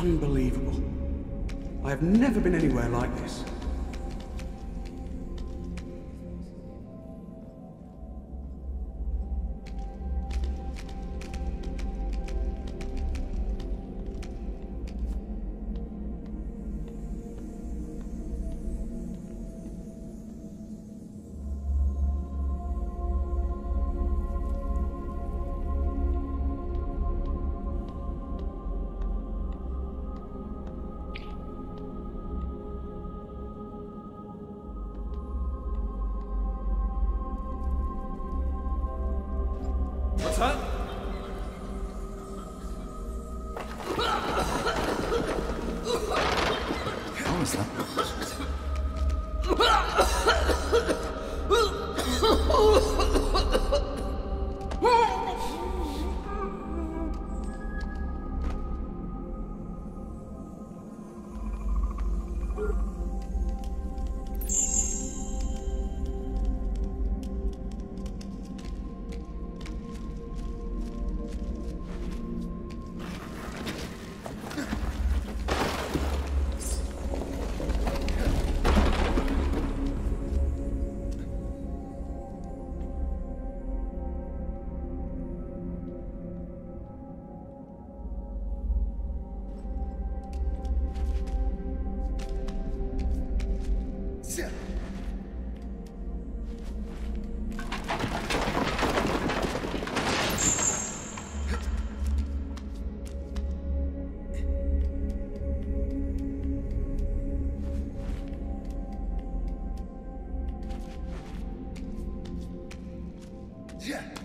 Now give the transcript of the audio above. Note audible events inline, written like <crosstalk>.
unbelievable. I have never been anywhere like this. What's that? How was that? <laughs> Yeah.